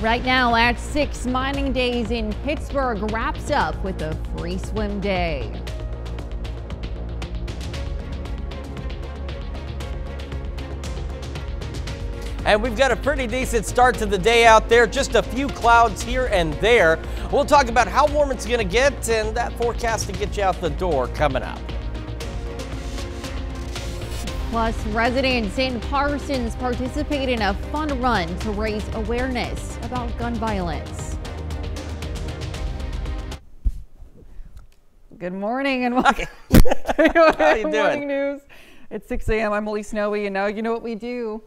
Right now at 6, Mining Days in Pittsburg wraps up with a free swim day. And we've got a pretty decent start to the day out there, just a few clouds here and there. We'll talk about how warm it's going to get and that forecast to get you out the door coming up. Plus, residents in Parsons participate in a fun run to raise awareness about gun violence. Good morning and welcome How you to doing? Morning News. It's 6 a.m. I'm Molly Snowy, and now you know what we do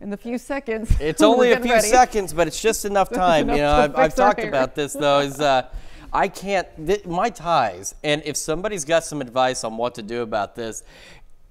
in the few seconds. It's only a few ready. seconds, but it's just enough time. enough you know, I've, I've talked hair. about this though. Is uh, I can't th- my ties, and if somebody's got some advice on what to do about this,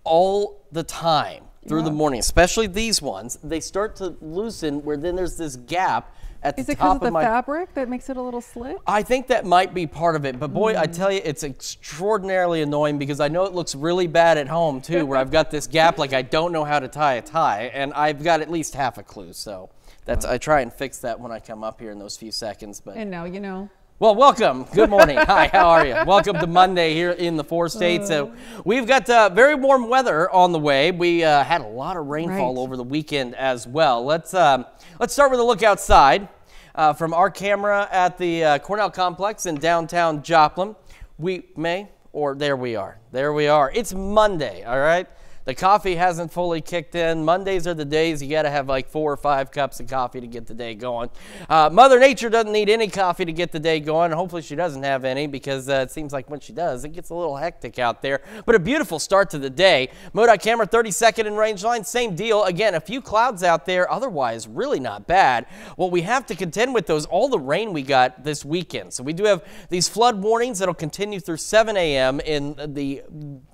all the time through the morning, especially these ones, they start to loosen where then there's this gap at Is the it because top of the of my. fabric that makes it a little slit? I think that might be part of it, but boy, Mm. I tell you, it's extraordinarily annoying because I know it looks really bad at home too, where I've got this gap, like I don't know how to tie a tie, and I've got at least half a clue. So that's I try and fix that when I come up here in those few seconds. But And now you know. Well, welcome. Good morning. Hi, how are you? Welcome to Monday here in the four states. So we've got uh, very warm weather on the way. We uh, had a lot of rainfall Right. over the weekend as well. Let's um, let's start with a look outside uh, from our camera at the uh, Cornell Complex in downtown Joplin. We may, or there we are. There we are. It's Monday. All right. The coffee hasn't fully kicked in. Mondays are the days you got to have like four or five cups of coffee to get the day going. Uh, Mother Nature doesn't need any coffee to get the day going. Hopefully, she doesn't have any because uh, it seems like when she does, it gets a little hectic out there. But a beautiful start to the day. MoDOT camera 32nd in range line, same deal. Again, a few clouds out there, otherwise, really not bad. What we have to contend with, though, is all the rain we got this weekend. So we do have these flood warnings that'll continue through 7 a.m. in the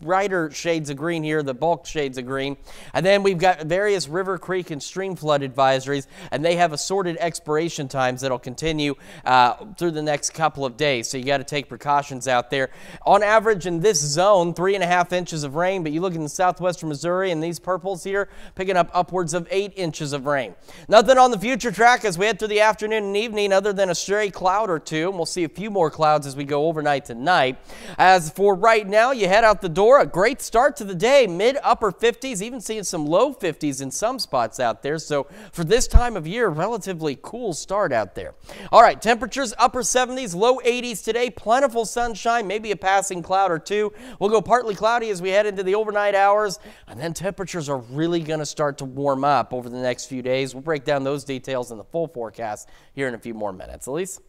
brighter shades of green here, the bulk shades of green. And then we've got various river, creek, and stream flood advisories, and they have assorted expiration times that'll continue uh, through the next couple of days. So you got to take precautions out there. On average, in this zone, three and a half inches of rain, but you look in the southwestern Missouri and these purples here, picking up upwards of eight inches of rain. Nothing on the future track as we head through the afternoon and evening other than a stray cloud or two. And we'll see a few more clouds as we go overnight tonight. As for right now, you head out the door. A great start to the day, mid upper 50s, even seeing some low 50s in some spots out there. So for this time of year, relatively cool start out there. All right, temperatures upper 70s, low 80s today. Plentiful sunshine, maybe a passing cloud or two. We'll go partly cloudy as we head into the overnight hours, and then temperatures are really going to start to warm up over the next few days. We'll break down those details in the full forecast here in a few more minutes. Elise?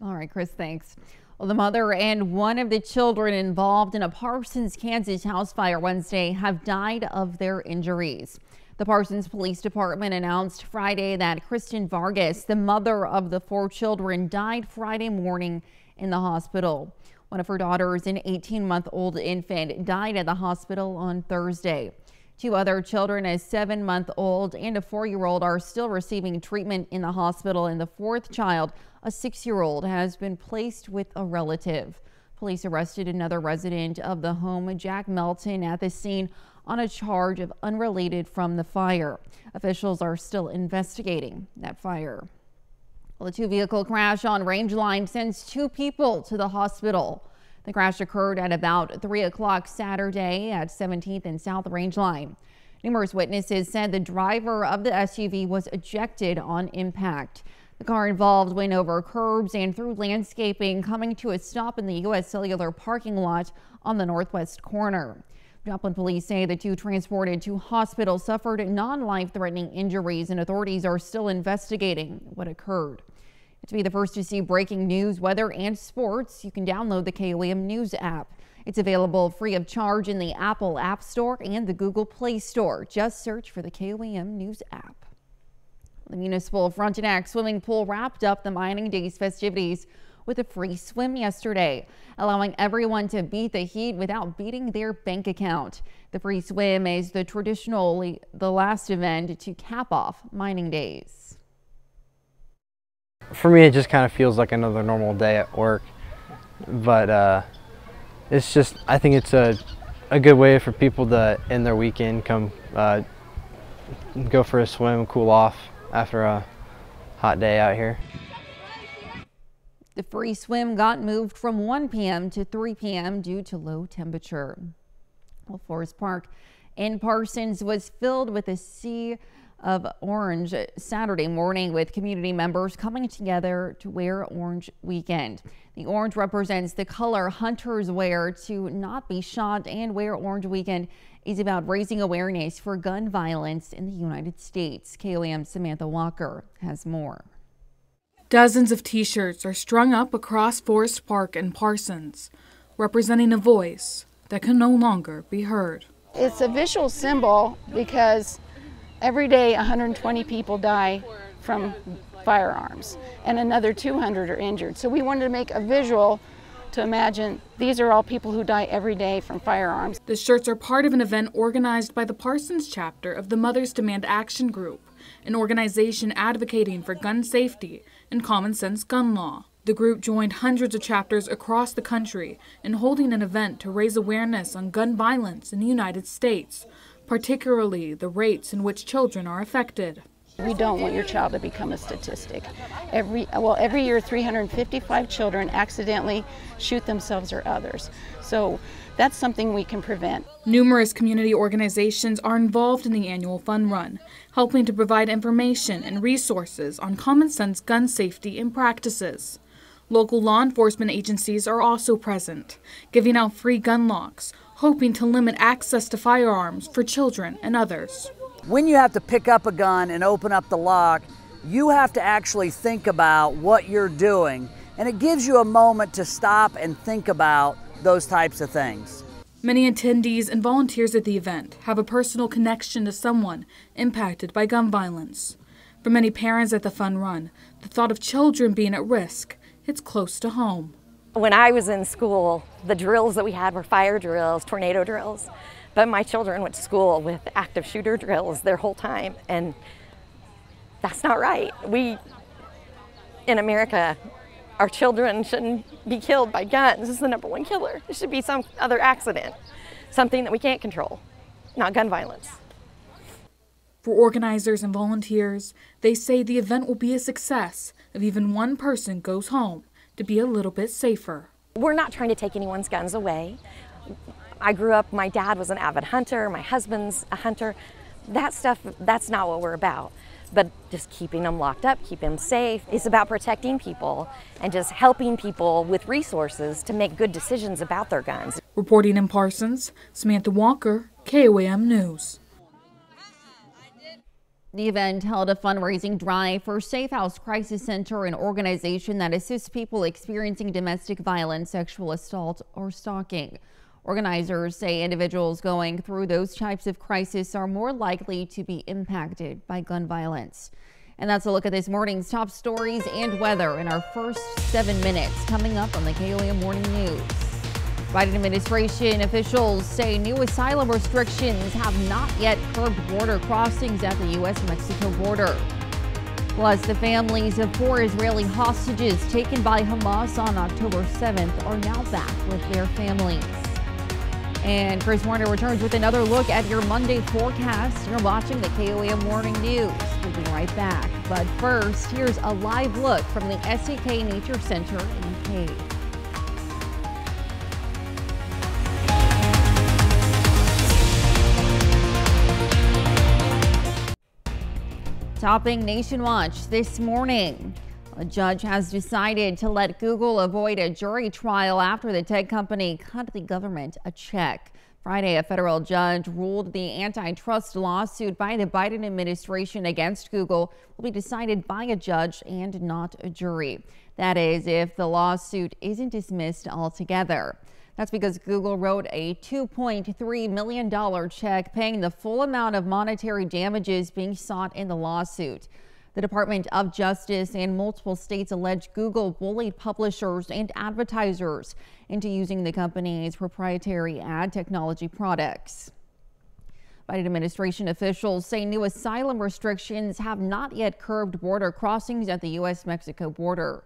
All right, Chris, thanks. Well, the mother and one of the children involved in a Parsons, Kansas house fire Wednesday have died of their injuries. The Parsons Police Department announced Friday that Kristen Vargas, the mother of the four children, died Friday morning in the hospital. One of her daughters, an 18 month old infant, died at the hospital on Thursday. Two other children, a seven month old and a four year old, are still receiving treatment in the hospital, and the fourth child, a six year old, has been placed with a relative. Police arrested another resident of the home, Jack Melton, at the scene on a charge of unrelated from the fire. Officials are still investigating that fire. Well, a two vehicle crash on Range Line sends two people to the hospital. The crash occurred at about 3 o'clock Saturday at 17th and South Range Line. Numerous witnesses said the driver of the SUV was ejected on impact. The car involved went over curbs and through landscaping, coming to a stop in the U.S. Cellular parking lot on the northwest corner. Joplin police say the two transported to hospital suffered non-life threatening injuries and authorities are still investigating what occurred. To be the first to see breaking news, weather, and sports, you can download the KOAM News app. It's available free of charge in the Apple App Store and the Google Play Store. Just search for the KOAM News app. The Municipal Frontenac Swimming Pool wrapped up the Mining Days festivities with a free swim yesterday, allowing everyone to beat the heat without beating their bank account. The free swim is the traditionally the last event to cap off Mining Days. For me, it just kind of feels like another normal day at work. But uh, it's just, I think it's a, a good way for people to end their weekend, come uh, go for a swim, cool off after a hot day out here. The free swim got moved from 1 p.m. to 3 p.m. due to low temperature. Well, Forest Park in Parsons was filled with a sea of orange Saturday morning with community members coming together to wear Orange Weekend. The orange represents the color hunters wear to not be shot and wear Orange Weekend is about raising awareness for gun violence in the United States. KOAM Samantha Walker has more. Dozens of t-shirts are strung up across Forest Park and Parsons, representing a voice that can no longer be heard. It's a visual symbol because every day 120 people die from firearms and another 200 are injured. So we wanted to make a visual to imagine these are all people who die every day from firearms. The shirts are part of an event organized by the Parsons chapter of the Mothers Demand Action Group, an organization advocating for gun safety and common sense gun law. The group joined hundreds of chapters across the country in holding an event to raise awareness on gun violence in the United States, particularly the rates in which children are affected. We don't want your child to become a statistic. Every well, every year 355 children accidentally shoot themselves or others. So that's something we can prevent. Numerous community organizations are involved in the annual fun run, helping to provide information and resources on common sense gun safety and practices. Local law enforcement agencies are also present, giving out free gun locks, hoping to limit access to firearms for children and others. When you have to pick up a gun and open up the lock, you have to actually think about what you're doing, and it gives you a moment to stop and think about those types of things. Many attendees and volunteers at the event have a personal connection to someone impacted by gun violence. For many parents at the fun run, the thought of children being at risk hits close to home. When I was in school, the drills that we had were fire drills, tornado drills. But my children went to school with active shooter drills their whole time, and that's not right. We, in America, our children shouldn't be killed by guns. This is the number one killer. It should be some other accident, something that we can't control, not gun violence. For organizers and volunteers, they say the event will be a success if even one person goes home to be a little bit safer. We're not trying to take anyone's guns away. I grew up, my dad was an avid hunter, my husband's a hunter. That stuff, that's not what we're about. But just keeping them locked up, keeping them safe. It's about protecting people and just helping people with resources to make good decisions about their guns. Reporting in Parsons, Samantha Walker, KOAM News. The event held a fundraising drive for Safe House Crisis Center, an organization that assists people experiencing domestic violence, sexual assault, or stalking. Organizers say individuals going through those types of crises are more likely to be impacted by gun violence. And that's a look at this morning's top stories and weather in our first seven minutes coming up on the KOAM Morning News. Biden administration officials say new asylum restrictions have not yet curbed border crossings at the U.S.-Mexico border. Plus, the families of four Israeli hostages taken by Hamas on October 7th are now back with their families. And Chris Warner returns with another look at your Monday forecast. You're watching the KOAM Morning News. We'll be right back. But first, here's a live look from the SEK Nature Center in Cave. Topping Nation Watch this morning. A judge has decided to let Google avoid a jury trial after the tech company cut the government a check. Friday, a federal judge ruled the antitrust lawsuit by the Biden administration against Google will be decided by a judge and not a jury. That is, if the lawsuit isn't dismissed altogether. That's because Google wrote a $2.3 million check paying the full amount of monetary damages being sought in the lawsuit. The Department of Justice and multiple states allege Google bullied publishers and advertisers into using the company's proprietary ad technology products. Biden administration officials say new asylum restrictions have not yet curbed border crossings at the U.S.-Mexico border.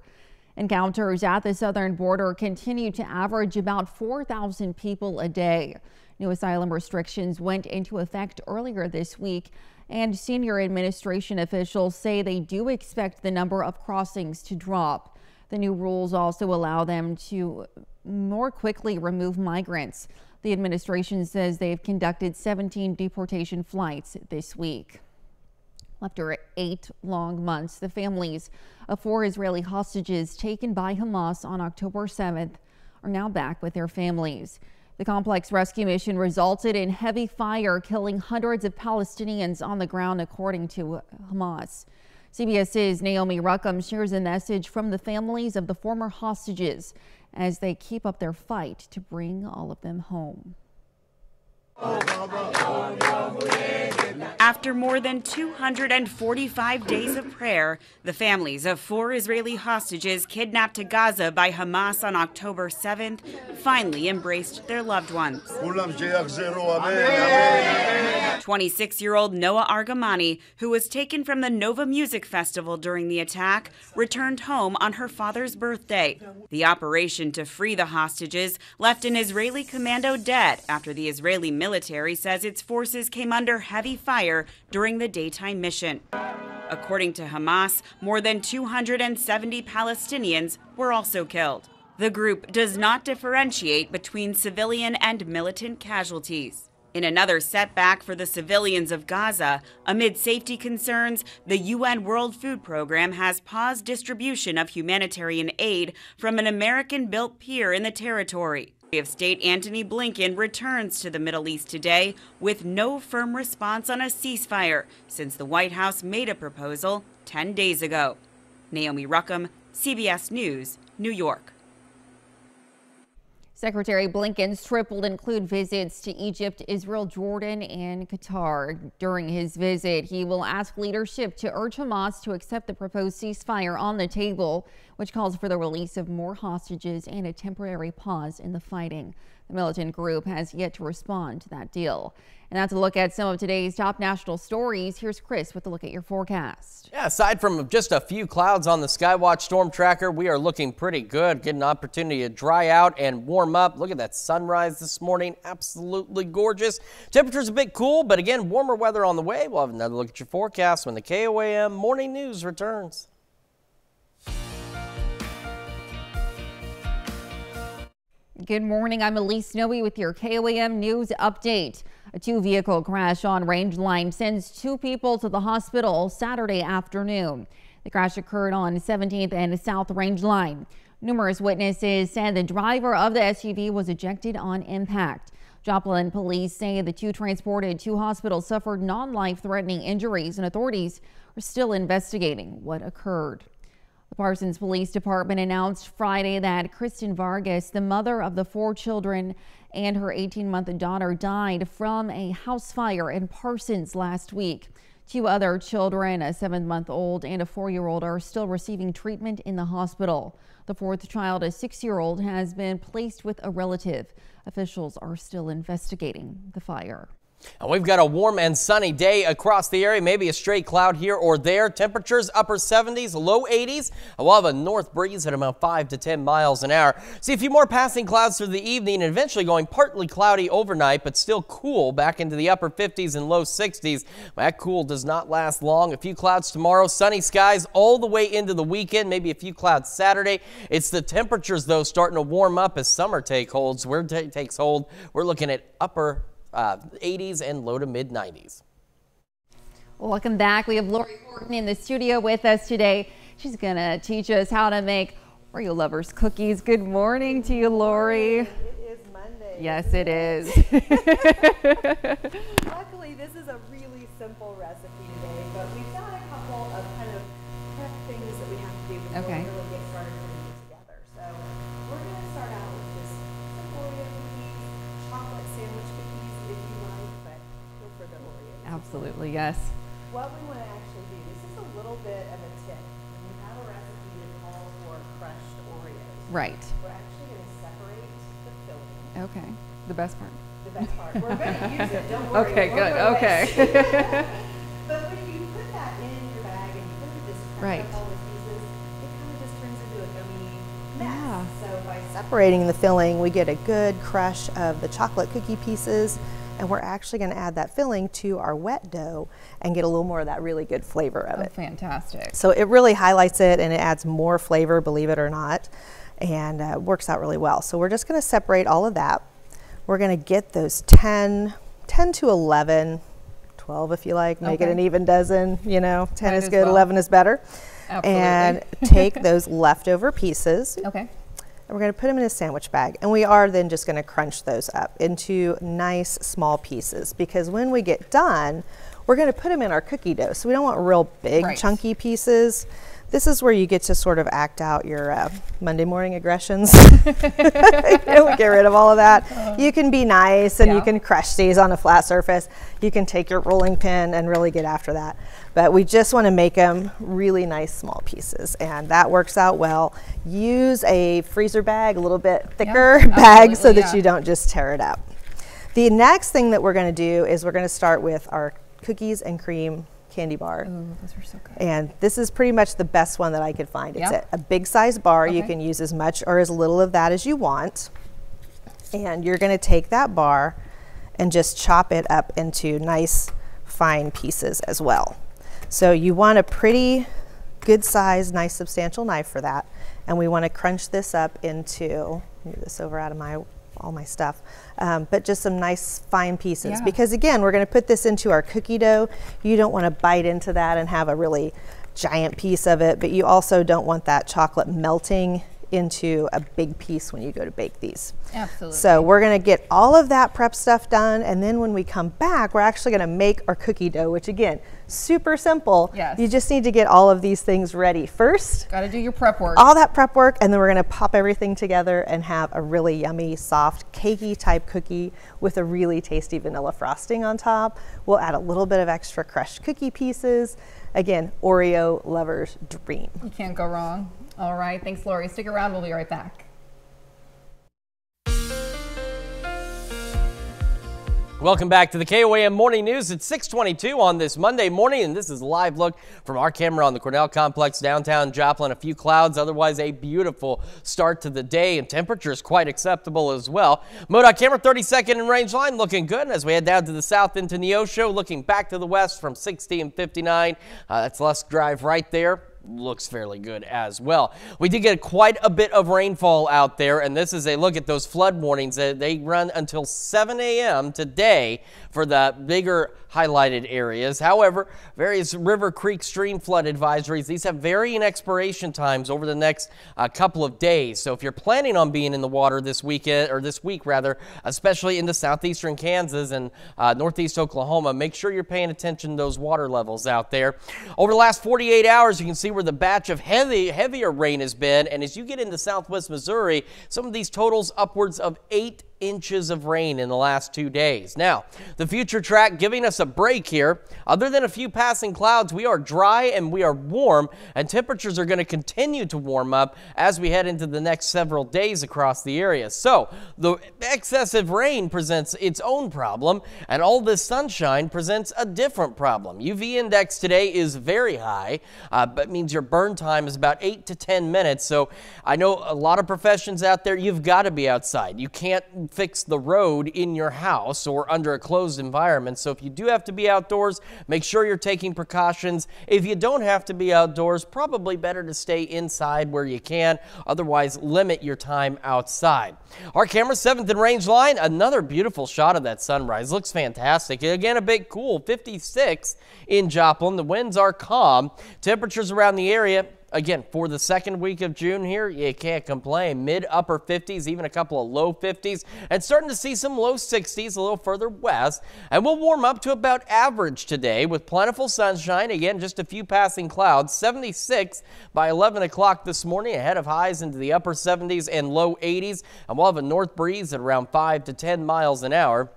Encounters at the southern border continue to average about 4,000 people a day. New asylum restrictions went into effect earlier this week, and senior administration officials say they do expect the number of crossings to drop. The new rules also allow them to more quickly remove migrants. The administration says they've conducted 17 deportation flights this week. After eight long months, the families of four Israeli hostages taken by Hamas on October 7th are now back with their families. The complex rescue mission resulted in heavy fire, killing hundreds of Palestinians on the ground, according to Hamas. CBS's Naomi Ruchim shares a message from the families of the former hostages as they keep up their fight to bring all of them home. After more than 245 days of prayer, the families of four Israeli hostages kidnapped to Gaza by Hamas on October 7th finally embraced their loved ones. 26 year old Noa Argamani, who was taken from the Nova Music Festival during the attack, returned home on her father's birthday. The operation to free the hostages left an Israeli commando dead after the Israeli military says its forces came under heavy fire during the daytime mission. According to Hamas, more than 270 Palestinians were also killed. The group does not differentiate between civilian and militant casualties. In another setback for the civilians of Gaza, amid safety concerns, the UN World Food Program has paused distribution of humanitarian aid from an American built pier in the territory. of State Antony Blinken returns to the Middle East today with no firm response on a ceasefire since the White House made a proposal 10 days ago. Naomi Ruchim, CBS News, New York. Secretary Blinken's trip will include visits to Egypt, Israel, Jordan, and Qatar. During his visit, he will ask leadership to urge Hamas to accept the proposed ceasefire on the table, which calls for the release of more hostages and a temporary pause in the fighting. The militant group has yet to respond to that deal. And that's a look at some of today's top national stories. Here's Chris with a look at your forecast. Yeah, aside from just a few clouds on the Skywatch storm tracker, we are looking pretty good. Get an opportunity to dry out and warm up. Look at that sunrise this morning. Absolutely gorgeous. Temperatures a bit cool, but again, warmer weather on the way. We'll have another look at your forecast when the KOAM Morning News returns. Good morning. I'm Elise Noe with your KOAM News update. A two vehicle crash on Range Line sends two people to the hospital Saturday afternoon. The crash occurred on 17th and South Range Line. Numerous witnesses said the driver of the SUV was ejected on impact. Joplin police say the two transported to hospital suffered non-life threatening injuries and authorities are still investigating what occurred. The Parsons Police Department announced Friday that Kristen Vargas, the mother of the four children and her 18-month daughter, died from a house fire in Parsons last week. Two other children, a seven-month-old and a four-year-old, are still receiving treatment in the hospital. The fourth child, a six-year-old, has been placed with a relative. Officials are still investigating the fire. And we've got a warm and sunny day across the area, maybe a stray cloud here or there. Temperatures upper 70s, low 80s. We'll have a north breeze at about 5 to 10 miles an hour. See a few more passing clouds through the evening and eventually going partly cloudy overnight, but still cool back into the upper 50s and low 60s. That cool does not last long. A few clouds tomorrow, sunny skies all the way into the weekend, maybe a few clouds Saturday. It's the temperatures, though, starting to warm up as summer take holds. Where takes hold, we're looking at upper uh, 80s and low to mid 90s. Welcome back. We have Lori Horton in the studio with us today. She's going to teach us how to make Oreo lovers cookies. Good morning to you, Lori. It is Monday. Yes, it is. Luckily, this is a really simple recipe today, but we've got a couple of kind of prep things that we have to do before okay. we really get started putting it together. So we're going to start out with just simple Oreo cookies, chocolate sandwich cookies if you like, but go for the Oreo. Absolutely, yes. What we want to actually do, this is a little bit of a tip. When you have a recipe that calls for crushed Oreos, right. we're actually going to separate the filling. Okay. The best part. The best part. We're going to use it. Don't worry. Okay, good. Okay. but when you put that in your bag and you put it in this right. all the pieces, it kind of just turns into a gummy separating the filling, we get a good crush of the chocolate cookie pieces and we're actually going to add that filling to our wet dough and get a little more of that really good flavor of Oh, it. fantastic. So it really highlights it and it adds more flavor, believe it or not, and uh, works out really well. So we're just going to separate all of that. We're going to get those 10, 10 to 11, 12 if you like, make it an even dozen, you know, 10 Might is good, well. 11 is better. Absolutely. And take those leftover pieces Okay. And we're going to put them in a sandwich bag. And we are then just going to crunch those up into nice small pieces because when we get done, we're going to put them in our cookie dough. So we don't want real big Right. chunky pieces. This is where you get to sort of act out your uh, Monday morning aggressions. you know, get rid of all of that. You can be nice and you can crush these on a flat surface. You can take your rolling pin and really get after that. But we just want to make them really nice small pieces and that works out well. Use a freezer bag, a little bit thicker bag so that yeah. you don't just tear it up. The next thing that we're going to do is we're going to start with our cookies and cream candy bar. Ooh, those are so good. And this is pretty much the best one that I could find. It's a, a big size bar. You can use as much or as little of that as you want. And you're going to take that bar and just chop it up into nice fine pieces as well. So you want a pretty good size, nice substantial knife for that. And we want to crunch this up into, move this over out of my all my stuff, um, but just some nice fine pieces. Yeah. Because again, we're going to put this into our cookie dough. You don't want to bite into that and have a really giant piece of it, but you also don't want that chocolate melting into a big piece when you go to bake these. Absolutely. So we're going to get all of that prep stuff done, and then when we come back, we're actually going to make our cookie dough, which again, super simple. Yes. You just need to get all of these things ready first. Got to do your prep work. All that prep work, and then we're going to pop everything together and have a really yummy, soft, cakey type cookie with a really tasty vanilla frosting on top. We'll add a little bit of extra crushed cookie pieces. Again, Oreo lovers dream. You can't go wrong. All right. Thanks, Lori. Stick around. We'll be right back. Welcome back to the KOAM Morning News. It's 622 on this Monday morning, and this is a live look from our camera on the Cornell Complex downtown Joplin. A few clouds, otherwise a beautiful start to the day, and temperatures quite acceptable as well. MoDOT camera 32nd and range line looking good as we head down to the south into Neosho, looking back to the west from 60 and 59. Uh, that's Lusk Drive right there looks fairly good as well. We did get quite a bit of rainfall out there, and this is a look at those flood warnings. They run until 7 a.m. today for the bigger highlighted areas. However, various river, creek, stream flood advisories, these have varying expiration times over the next uh, couple of days. So if you're planning on being in the water this weekend, or this week rather, especially into southeastern Kansas and uh, northeast Oklahoma, make sure you're paying attention to those water levels out there. Over the last 48 hours, you can see where the batch of heavy, heavier rain has been. And as you get into southwest Missouri, some of these totals upwards of eight inches of rain in the last two days. Now, the future track giving us a break here. Other than a few passing clouds, we are dry and we are warm, and temperatures are going to continue to warm up as we head into the next several days across the area. So, the excessive rain presents its own problem, and all this sunshine presents a different problem. UV index today is very high, uh, but means your burn time is about 8 to 10 minutes. So, I know a lot of professions out there, you've got to be outside. You can't fix the road in your house or under a closed environment. So if you do have to be outdoors, make sure you're taking precautions. If you don't have to be outdoors, probably better to stay inside where you can. Otherwise, limit your time outside. Our camera, seventh and range line, another beautiful shot of that sunrise. Looks fantastic. Again, a bit cool, 56 in Joplin. The winds are calm. Temperatures around the area Again, for the second week of June here, you can't complain. Mid upper 50s, even a couple of low 50s, and starting to see some low 60s a little further west. And we'll warm up to about average today with plentiful sunshine. Again, just a few passing clouds. 76 by 11 o'clock this morning, ahead of highs into the upper 70s and low 80s. And we'll have a north breeze at around 5 to 10 miles an hour.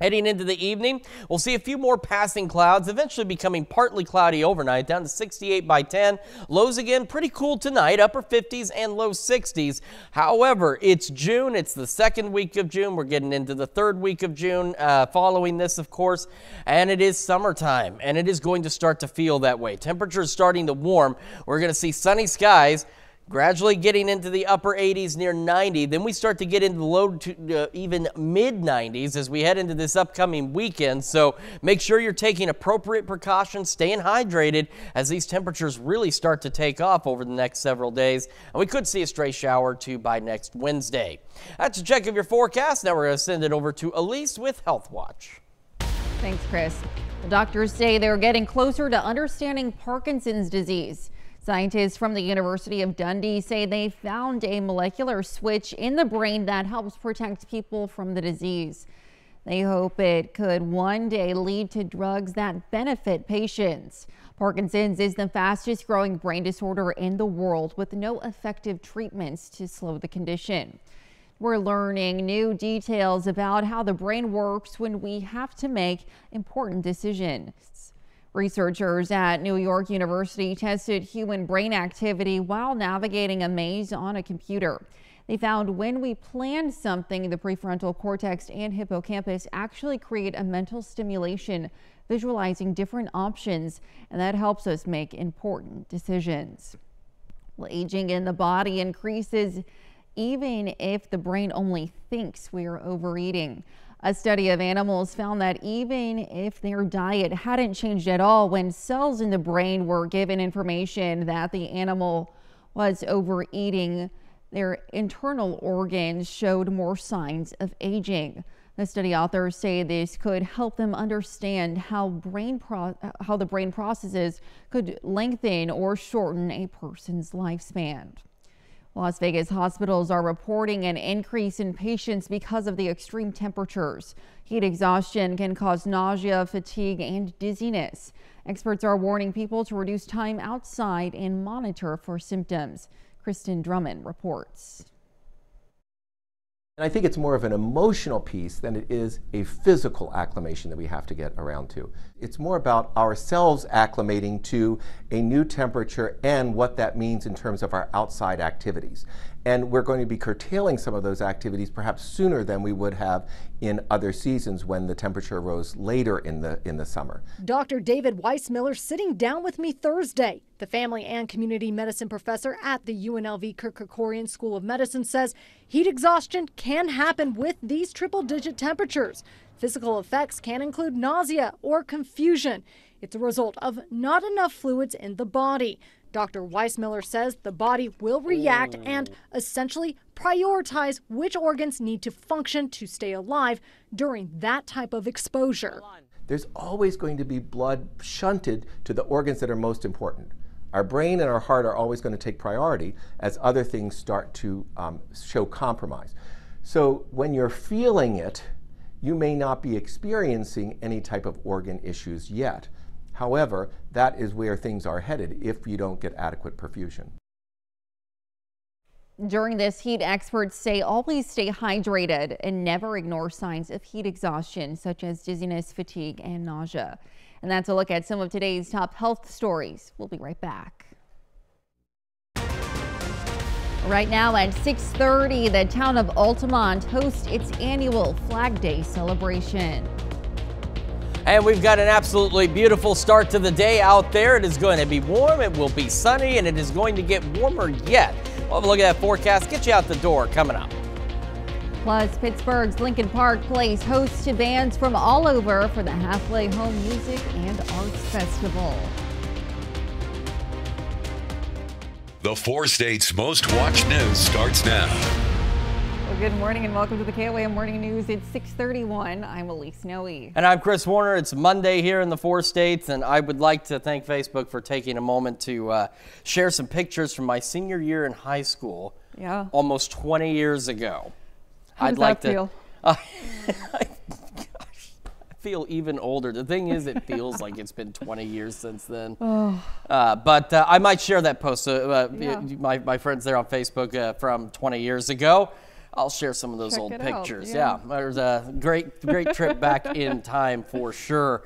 Heading into the evening, we'll see a few more passing clouds, eventually becoming partly cloudy overnight, down to 68 by 10. Lows again, pretty cool tonight, upper 50s and low 60s. However, it's June. It's the second week of June. We're getting into the third week of June uh, following this, of course, and it is summertime, and it is going to start to feel that way. Temperatures starting to warm. We're going to see sunny skies gradually getting into the upper 80s near 90. Then we start to get into the low to uh, even mid 90s as we head into this upcoming weekend. So make sure you're taking appropriate precautions, staying hydrated as these temperatures really start to take off over the next several days. And we could see a stray shower or two by next Wednesday. That's a check of your forecast. Now we're going to send it over to Elise with Health Watch. Thanks, Chris. The doctors say they're getting closer to understanding Parkinson's disease. Scientists from the University of Dundee say they found a molecular switch in the brain that helps protect people from the disease. They hope it could one day lead to drugs that benefit patients. Parkinson's is the fastest growing brain disorder in the world with no effective treatments to slow the condition. We're learning new details about how the brain works when we have to make important decisions. Researchers at New York University tested human brain activity while navigating a maze on a computer. They found when we plan something, the prefrontal cortex and hippocampus actually create a mental stimulation, visualizing different options, and that helps us make important decisions. Well, aging in the body increases even if the brain only thinks we are overeating. A study of animals found that even if their diet hadn't changed at all, when cells in the brain were given information that the animal was overeating, their internal organs showed more signs of aging. The study authors say this could help them understand how brain how the brain processes could lengthen or shorten a person's lifespan. Las Vegas hospitals are reporting an increase in patients because of the extreme temperatures. Heat exhaustion can cause nausea, fatigue, and dizziness. Experts are warning people to reduce time outside and monitor for symptoms. Kristen Drummond reports. And I think it's more of an emotional piece than it is a physical acclimation that we have to get around to. It's more about ourselves acclimating to a new temperature and what that means in terms of our outside activities. And we're going to be curtailing some of those activities perhaps sooner than we would have in other seasons when the temperature rose later in the in the summer. Dr. David Weismiller sitting down with me Thursday. The family and community medicine professor at the UNLV Kirk School of Medicine says heat exhaustion can happen with these triple digit temperatures. Physical effects can include nausea or confusion. It's a result of not enough fluids in the body. Dr. Weismiller says the body will react and essentially prioritize which organs need to function to stay alive during that type of exposure. There's always going to be blood shunted to the organs that are most important. Our brain and our heart are always going to take priority as other things start to um, show compromise. So when you're feeling it, you may not be experiencing any type of organ issues yet. However, that is where things are headed if you don't get adequate perfusion. During this heat, experts say always stay hydrated and never ignore signs of heat exhaustion, such as dizziness, fatigue, and nausea. And that's a look at some of today's top health stories. We'll be right back. Right now at 6.30, the town of Altamont hosts its annual Flag Day celebration. And we've got an absolutely beautiful start to the day out there. It is going to be warm, it will be sunny, and it is going to get warmer yet. We'll have a look at that forecast, get you out the door coming up. Plus, Pittsburg's Lincoln Park Place hosts to bands from all over for the Halfway Home Music and Arts Festival. The four states' most watched news starts now. Well, good morning and welcome to the KOAM Morning News. It's 631. I'm Elise Noe. And I'm Chris Warner. It's Monday here in the four states, and I would like to thank Facebook for taking a moment to uh, share some pictures from my senior year in high school. Yeah. Almost 20 years ago. How I'd like that feel? to. Uh, I feel even older. The thing is, it feels like it's been 20 years since then. Oh. Uh, but uh, I might share that post. Uh, yeah. My, my friends there on Facebook uh, from 20 years ago. I'll share some of those Check old pictures. Yeah. yeah, there's a great, great trip back in time for sure.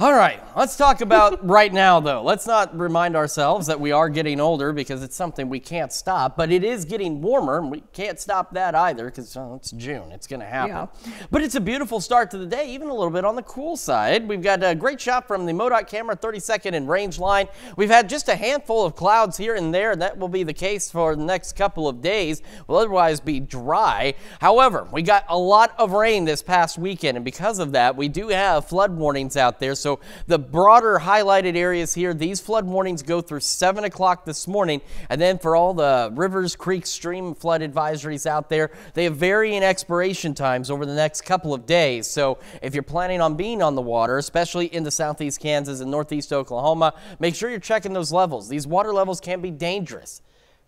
All right, let's talk about right now, though. Let's not remind ourselves that we are getting older because it's something we can't stop, but it is getting warmer. and We can't stop that either because oh, it's June. It's going to happen. Yeah. But it's a beautiful start to the day, even a little bit on the cool side. We've got a great shot from the MoDOT camera 32nd and range line. We've had just a handful of clouds here and there. and That will be the case for the next couple of days. Will otherwise be dry. However, we got a lot of rain this past weekend, and because of that, we do have flood warnings out there. So the broader highlighted areas here, these flood warnings go through 7 o'clock this morning. And then for all the rivers, creeks, stream flood advisories out there, they have varying expiration times over the next couple of days. So if you're planning on being on the water, especially in the southeast Kansas and northeast Oklahoma, make sure you're checking those levels. These water levels can be dangerous.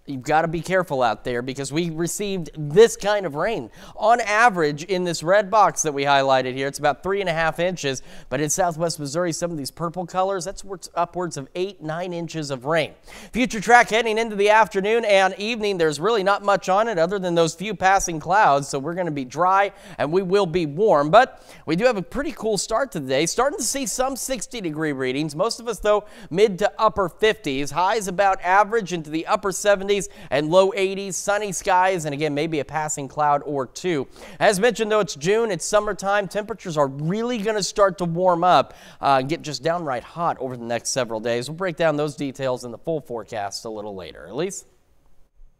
You've got to be careful out there because we received this kind of rain. On average, in this red box that we highlighted here, it's about three and a half inches. But in southwest Missouri, some of these purple colors, that's upwards of eight, nine inches of rain. Future track heading into the afternoon and evening, there's really not much on it other than those few passing clouds. So we're going to be dry and we will be warm. But we do have a pretty cool start to the day. Starting to see some 60 degree readings. Most of us, though, mid to upper 50s. Highs about average into the upper 70s and low 80s, sunny skies, and again, maybe a passing cloud or two. As mentioned, though, it's June, it's summertime. Temperatures are really going to start to warm up, uh, get just downright hot over the next several days. We'll break down those details in the full forecast a little later. Elise?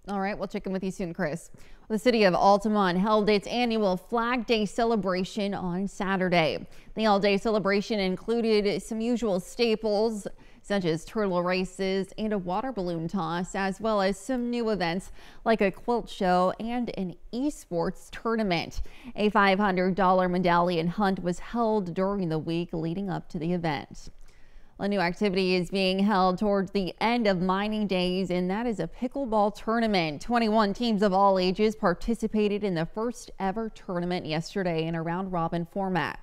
All right, we'll check in with you soon, Chris. The city of Altamont held its annual Flag Day celebration on Saturday. The all-day celebration included some usual staples such as turtle races and a water balloon toss, as well as some new events like a quilt show and an esports tournament. A $500 medallion hunt was held during the week leading up to the event. A new activity is being held towards the end of mining days, and that is a pickleball tournament. 21 teams of all ages participated in the first ever tournament yesterday in a round robin format.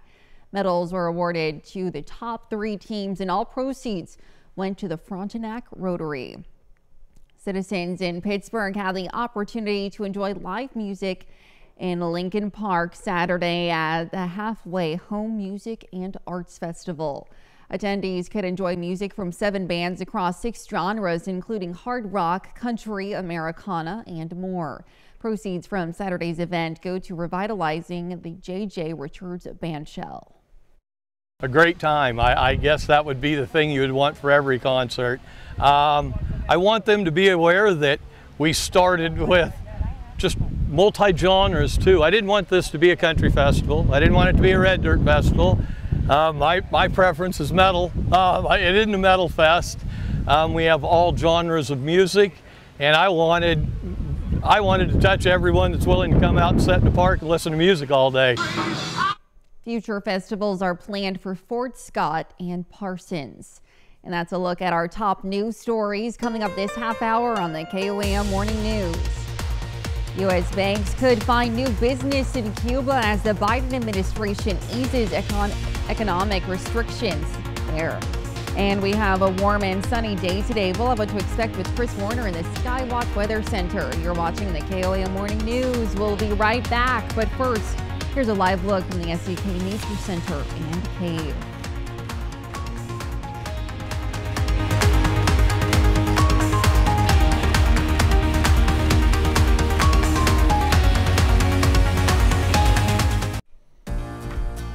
Medals were awarded to the top three teams, and all proceeds went to the Frontenac Rotary. Citizens in Pittsburg had the opportunity to enjoy live music in Lincoln Park Saturday at the Halfway Home Music and Arts Festival. Attendees could enjoy music from seven bands across six genres, including hard rock, country, Americana, and more. Proceeds from Saturday's event go to revitalizing the J.J. Richards Band Shell. A great time. I, I, guess that would be the thing you would want for every concert. Um, I want them to be aware that we started with just multi-genres too. I didn't want this to be a country festival. I didn't want it to be a red dirt festival. Uh, my, my preference is metal. Uh, it isn't a metal fest. Um, we have all genres of music, and I wanted, I wanted to touch everyone that's willing to come out and sit in the park and listen to music all day. Future festivals are planned for Fort Scott and Parsons. And that's a look at our top news stories coming up this half hour on the KOAM Morning News. U.S. banks could find new business in Cuba as the Biden administration eases econ economic restrictions there. And we have a warm and sunny day today. We'll have what to expect with Chris Warner in the Skywatch Weather Center. You're watching the KOAM Morning News. We'll be right back. But first, here's a live look from the SEK Nature Center and Cave.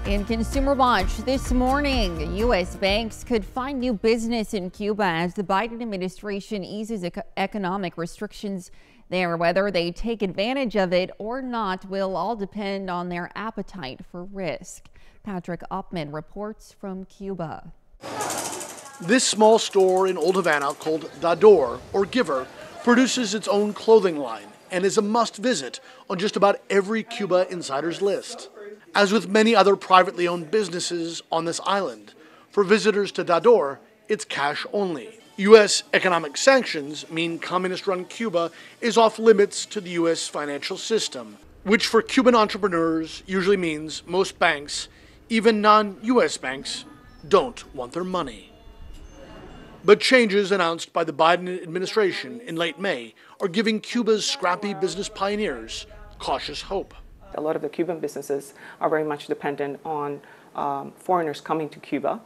In Consumer Watch this morning, U.S. banks could find new business in Cuba as the Biden administration eases economic restrictions there. Whether they take advantage of it or not will all depend on their appetite for risk. Patrick Oppmann reports from Cuba. This small store in Old Havana called Dador, or Giver, produces its own clothing line and is a must visit on just about every Cuba insider's list. As with many other privately owned businesses on this island, for visitors to Dador, it's cash only. U.S. economic sanctions mean communist run Cuba is off limits to the U.S. financial system, which for Cuban entrepreneurs usually means most banks, even non U.S. banks, don't want their money. But changes announced by the Biden administration in late May are giving Cuba's scrappy business pioneers cautious hope. A lot of the Cuban businesses are very much dependent on um, foreigners coming to Cuba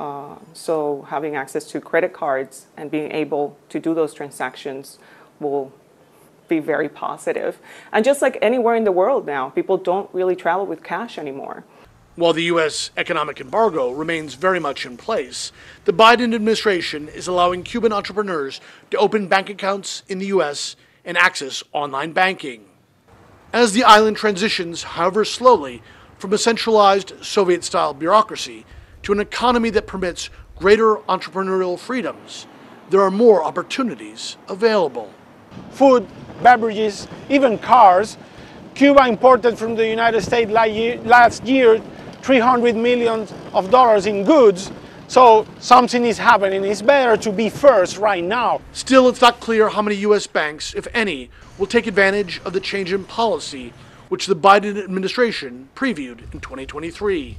Uh, so having access to credit cards and being able to do those transactions will be very positive. And just like anywhere in the world now, people don't really travel with cash anymore. While the U.S. economic embargo remains very much in place, the Biden administration is allowing Cuban entrepreneurs to open bank accounts in the U.S. and access online banking. As the island transitions, however slowly, from a centralized Soviet style bureaucracy to an economy that permits greater entrepreneurial freedoms, there are more opportunities available. Food, beverages, even cars. Cuba imported from the United States last year 300 million of dollars in goods. So something is happening. It's better to be first right now. Still, it's not clear how many U.S. banks, if any, will take advantage of the change in policy which the Biden administration previewed in 2023.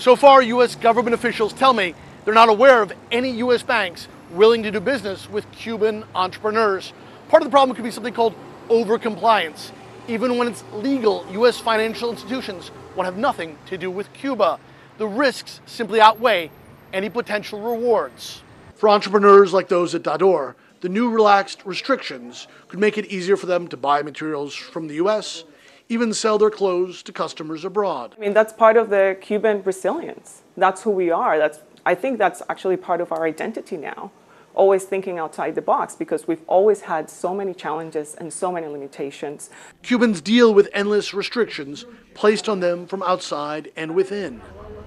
So far, U.S. government officials tell me they're not aware of any U.S. banks willing to do business with Cuban entrepreneurs. Part of the problem could be something called overcompliance. Even when it's legal, U.S. financial institutions will have nothing to do with Cuba. The risks simply outweigh any potential rewards. For entrepreneurs like those at Dador, the new relaxed restrictions could make it easier for them to buy materials from the U.S., even sell their clothes to customers abroad. I mean, that's part of the Cuban resilience. That's who we are. That's, I think that's actually part of our identity now. Always thinking outside the box because we've always had so many challenges and so many limitations. Cubans deal with endless restrictions placed on them from outside and within.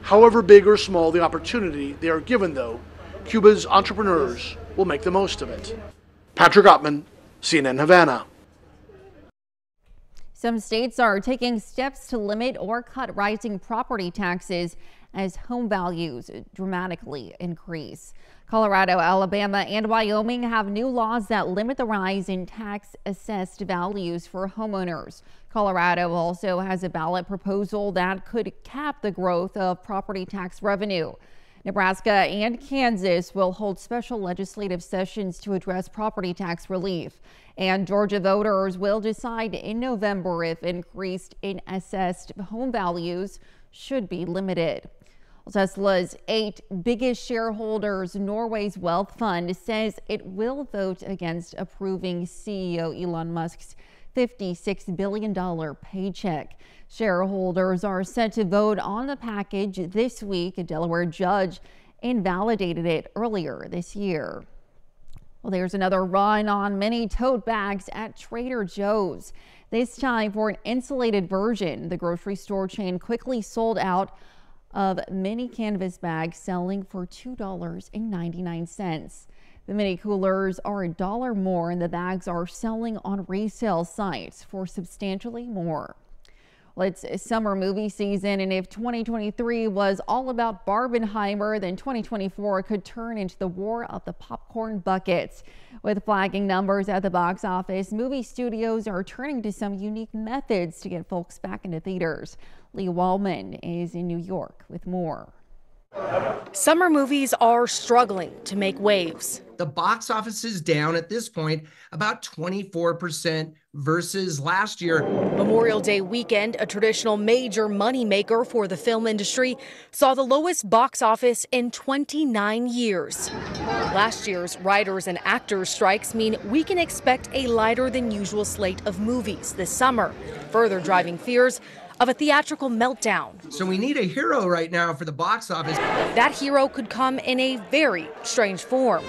However big or small the opportunity they are given, though, Cuba's entrepreneurs will make the most of it. Patrick Oppmann, CNN Havana. Some states are taking steps to limit or cut rising property taxes as home values dramatically increase. Colorado, Alabama, and Wyoming have new laws that limit the rise in tax assessed values for homeowners. Colorado also has a ballot proposal that could cap the growth of property tax revenue. Nebraska and Kansas will hold special legislative sessions to address property tax relief. And Georgia voters will decide in November if increased in assessed home values should be limited. Tesla's eight biggest shareholders, Norway's wealth fund, says it will vote against approving CEO Elon Musk's $56 billion paycheck. Shareholders are set to vote on the package this week. A Delaware judge invalidated it earlier this year. Well, there's another run on mini tote bags at Trader Joe's. This time for an insulated version. The grocery store chain quickly sold out of mini canvas bags selling for $2.99. The mini coolers are a dollar more and the bags are selling on resale sites for substantially more. Well, it's uh, summer movie season, and if 2023 was all about Barbenheimer, then 2024 could turn into the war of the popcorn buckets. With flagging numbers at the box office, movie studios are turning to some unique methods to get folks back into theaters. Lee Wallman is in New York with more. Summer movies are struggling to make waves. The box office is down at this point about 24% versus last year. Memorial Day weekend, a traditional major moneymaker for the film industry, saw the lowest box office in 29 years. Last year's writers and actors strikes mean we can expect a lighter than usual slate of movies this summer, further driving fears of a theatrical meltdown. So we need a hero right now for the box office. That hero could come in a very strange form.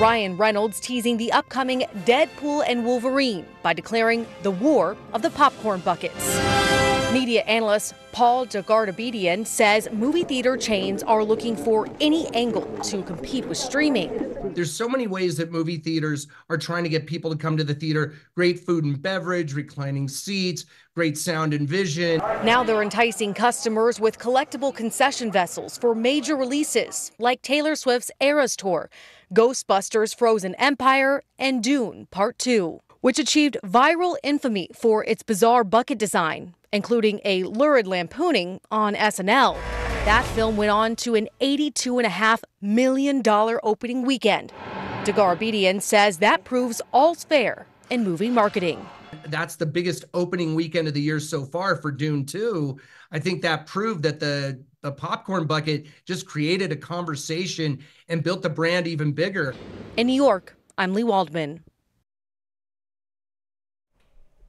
Ryan Reynolds teasing the upcoming Deadpool and Wolverine by declaring the war of the popcorn buckets. Media analyst Paul Dergarabedian says movie theater chains are looking for any angle to compete with streaming. There's so many ways that movie theaters are trying to get people to come to the theater. Great food and beverage, reclining seats, great sound and vision. Now they're enticing customers with collectible concession vessels for major releases like Taylor Swift's Eras Tour, Ghostbusters Frozen Empire, and Dune Part 2, which achieved viral infamy for its bizarre bucket design including a lurid lampooning on SNL. That film went on to an $82.5 million opening weekend. Dergarabedian says that proves all's fair in movie marketing. That's the biggest opening weekend of the year so far for Dune 2. I think that proved that the the popcorn bucket just created a conversation and built the brand even bigger. In New York, I'm Lee Waldman.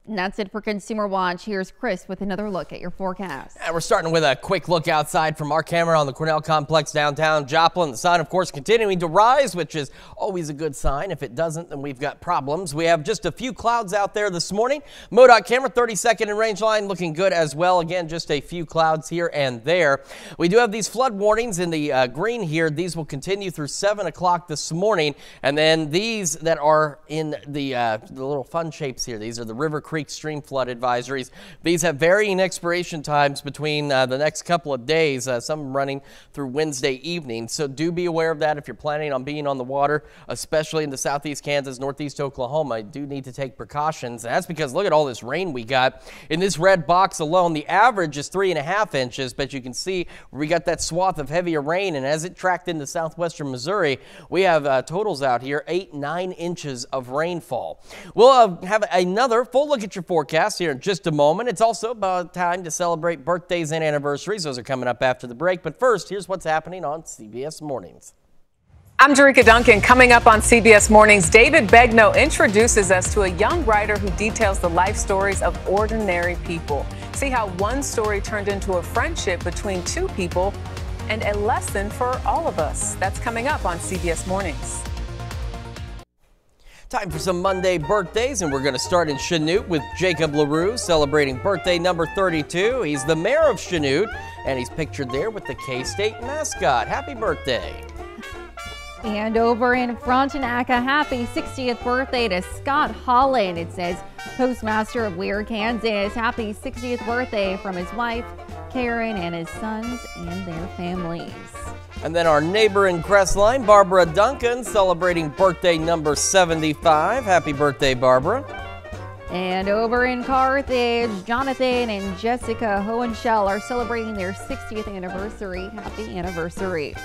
And that's it for Consumer Watch. Here's Chris with another look at your forecast. And we're starting with a quick look outside from our camera on the Cornell Complex downtown Joplin. The sun, of course, continuing to rise, which is always a good sign. If it doesn't, then we've got problems. We have just a few clouds out there this morning. MoDOT camera 32nd and range line looking good as well. Again, just a few clouds here and there. We do have these flood warnings in the uh, green here. These will continue through 7 o'clock this morning. And then these that are in the, uh, the little fun shapes here, these are the River Creek stream flood advisories. These have varying expiration times between uh, the next couple of days, uh, some running through Wednesday evening. So do be aware of that if you're planning on being on the water, especially in the southeast Kansas, northeast Oklahoma. You do need to take precautions. That's because look at all this rain we got. In this red box alone, the average is three and a half inches, but you can see we got that swath of heavier rain. And as it tracked into southwestern Missouri, we have uh, totals out here, eight, nine inches of rainfall. We'll uh, have another full look at your forecast here in just a moment. It's also about time to celebrate birthdays and anniversaries. Those are coming up after the break. But first, here's what's happening on CBS Mornings. I'm Jerika Duncan. Coming up on CBS Mornings, David Begnaud introduces us to a young writer who details the life stories of ordinary people. See how one story turned into a friendship between two people and a lesson for all of us. That's coming up on CBS Mornings. Time for some Monday birthdays, and we're going to start in Chanute with Jacob LaRue celebrating birthday number 32. He's the mayor of Chanute, and he's pictured there with the K State mascot. Happy birthday! And over in Frontenac, a happy 60th birthday to Scott Holland. It says Postmaster of Weir, Kansas. Happy 60th birthday from his wife, Karen, and his sons and their families. And then our neighbor in Crestline, Barbara Duncan, celebrating birthday number 75. Happy birthday, Barbara. And over in Carthage, Jonathan and Jessica Hohenschel are celebrating their 60th anniversary. Happy anniversary.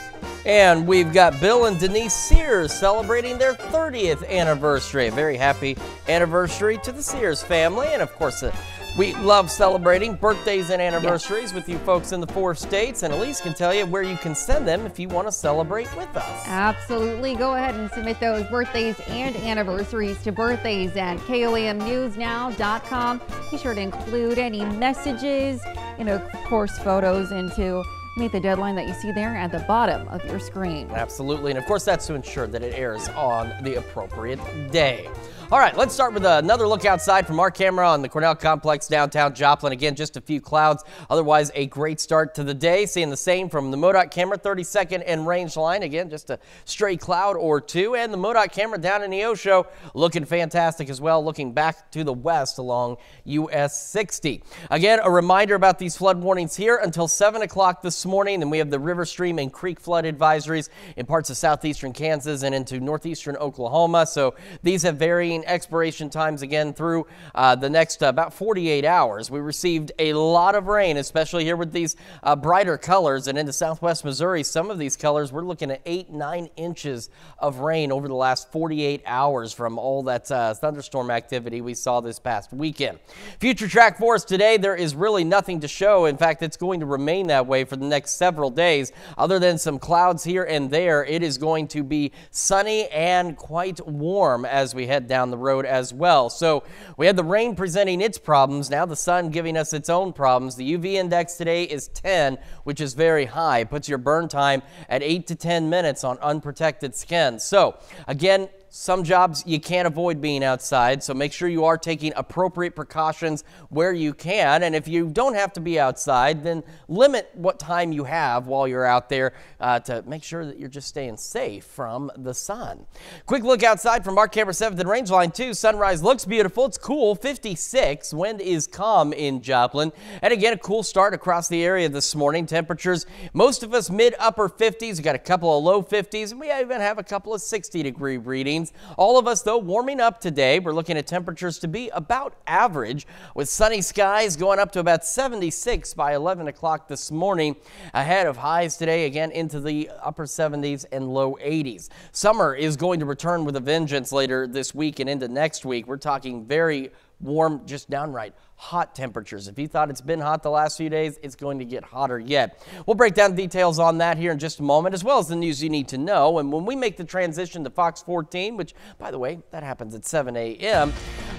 And we've got Bill and Denise Sears celebrating their 30th anniversary. Very happy anniversary to the Sears family. And of course, uh, we love celebrating birthdays and anniversaries yes. with you folks in the four states. And Elise can tell you where you can send them if you want to celebrate with us. Absolutely. Go ahead and submit those birthdays and anniversaries to birthdays at KOAMNewsNow.com. Be sure to include any messages and, of course, photos into meet the deadline that you see there at the bottom of your screen. Absolutely. And of course, that's to ensure that it airs on the appropriate day. All right, let's start with another look outside from our camera on the Cornell Complex downtown Joplin. Again, just a few clouds. Otherwise, a great start to the day. Seeing the same from the MoDOT camera, 32nd and range line. Again, just a stray cloud or two. And the MoDOT camera down in Neosho looking fantastic as well, looking back to the west along US 60. Again, a reminder about these flood warnings here until 7 o'clock this morning. Then we have the river, stream, and creek flood advisories in parts of southeastern Kansas and into northeastern Oklahoma. So these have varying expiration times again through uh, the next uh, about 48 hours. We received a lot of rain, especially here with these uh, brighter colors and into southwest Missouri. Some of these colors, we're looking at eight, nine inches of rain over the last 48 hours from all that uh, thunderstorm activity we saw this past weekend. Future track for us today, there is really nothing to show. In fact, it's going to remain that way for the next several days. Other than some clouds here and there, it is going to be sunny and quite warm as we head down the road as well. So we had the rain presenting its problems. Now the sun giving us its own problems. The UV index today is 10, which is very high. It puts your burn time at 8 to 10 minutes on unprotected skin. So again, some jobs you can't avoid being outside, so make sure you are taking appropriate precautions where you can. And if you don't have to be outside, then limit what time you have while you're out there uh, to make sure that you're just staying safe from the sun. Quick look outside from our camera 7th and range line 2. Sunrise looks beautiful. It's cool, 56. Wind is calm in Joplin. And again, a cool start across the area this morning. Temperatures, most of us mid upper 50s. We got a couple of low 50s, and we even have a couple of 60 degree readings. All of us, though, warming up today. We're looking at temperatures to be about average with sunny skies going up to about 76 by 11 o'clock this morning. Ahead of highs today, again into the upper 70s and low 80s. Summer is going to return with a vengeance later this week and into next week. We're talking very warm, just downright hot temperatures. If you thought it's been hot the last few days, it's going to get hotter yet. We'll break down details on that here in just a moment, as well as the news you need to know. And when we make the transition to Fox 14, which, by the way, that happens at 7 a.m.,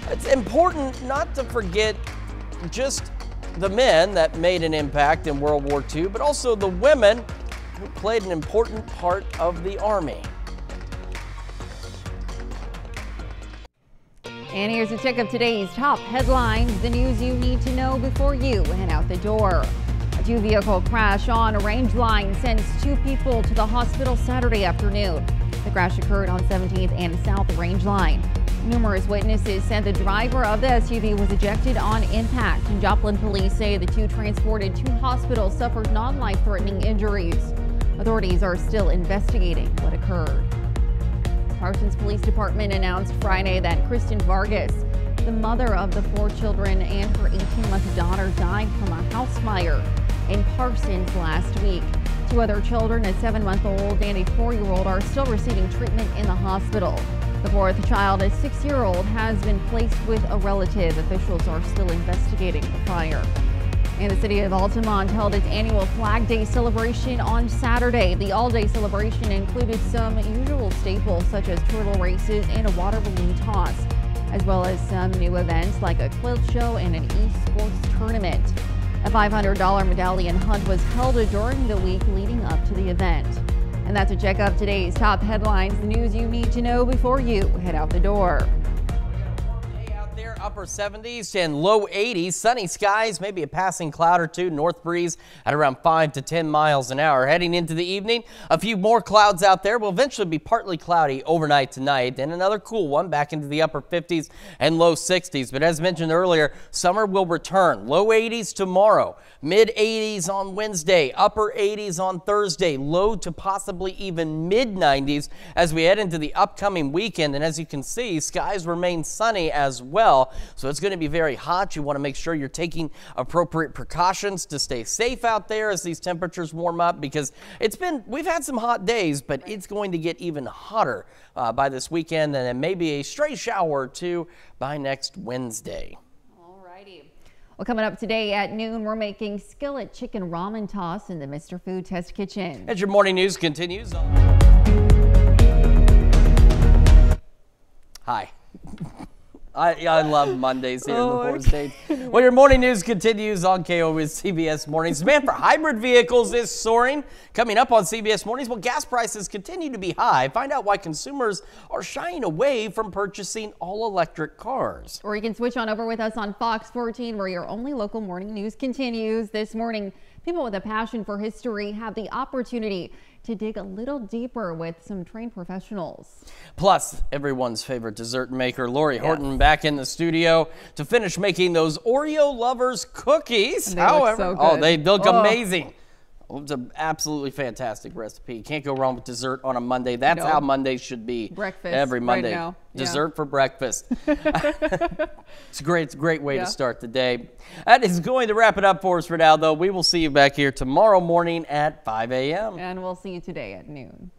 it's important not to forget just the men that made an impact in World War II, but also the women who played an important part of the Army. And here's a check of today's top headlines, the news you need to know before you head out the door. A two vehicle crash on a range line sends two people to the hospital Saturday afternoon. The crash occurred on 17th and South Range Line. Numerous witnesses said the driver of the SUV was ejected on impact. And Joplin police say the two transported to hospital suffered non-life threatening injuries. Authorities are still investigating what occurred. Parsons Police Department announced Friday that Kristen Vargas, the mother of the four children and her 18-month daughter, died from a house fire in Parsons last week. Two other children, a seven-month-old and a four-year-old, are still receiving treatment in the hospital. The fourth child, a six-year-old, has been placed with a relative. Officials are still investigating the fire. And the city of Altamont held its annual Flag Day celebration on Saturday. The all-day celebration included some usual staples such as turtle races and a water balloon toss, as well as some new events like a quilt show and an esports tournament. A $500 medallion hunt was held during the week leading up to the event. And that's a check of today's top headlines, the news you need to know before you head out the door upper 70s and low 80s. Sunny skies, maybe a passing cloud or two. North breeze at around 5 to 10 miles an hour. Heading into the evening, a few more clouds out there. Will eventually be partly cloudy overnight tonight. Then another cool one back into the upper 50s and low 60s. But as mentioned earlier, summer will return. Low 80s tomorrow, mid 80s on Wednesday, upper 80s on Thursday, low to possibly even mid 90s as we head into the upcoming weekend. And as you can see, skies remain sunny as well. So it's going to be very hot. You want to make sure you're taking appropriate precautions to stay safe out there as these temperatures warm up because it's been, we've had some hot days, but it's going to get even hotter uh, by this weekend and then maybe a stray shower or two by next Wednesday. All righty. Well, coming up today at noon, we're making skillet chicken ramen toss in the Mr. Food Test Kitchen. As your morning news continues. Hi. I, I love Mondays here oh, in the oh, four states. Well, your morning news continues on KO's CBS Mornings. Demand for hybrid vehicles is soaring. Coming up on CBS Mornings, well, gas prices continue to be high. Find out why consumers are shying away from purchasing all electric cars. Or you can switch on over with us on Fox 14, where your only local morning news continues. This morning, people with a passion for history have the opportunity to dig a little deeper with some trained professionals. Plus, everyone's favorite dessert maker, Lori yes. Horton, back in the studio to finish making those Oreo lovers cookies. However, so oh, they look oh. amazing. It's an absolutely fantastic recipe. You Can't go wrong with dessert on a Monday. That's how Mondays should be. Breakfast every Monday. Right dessert yeah. for breakfast. it's a great, it's a great way yeah. to start the day. That is going to wrap it up for us for now, though. We will see you back here tomorrow morning at 5 a.m. And we'll see you today at noon.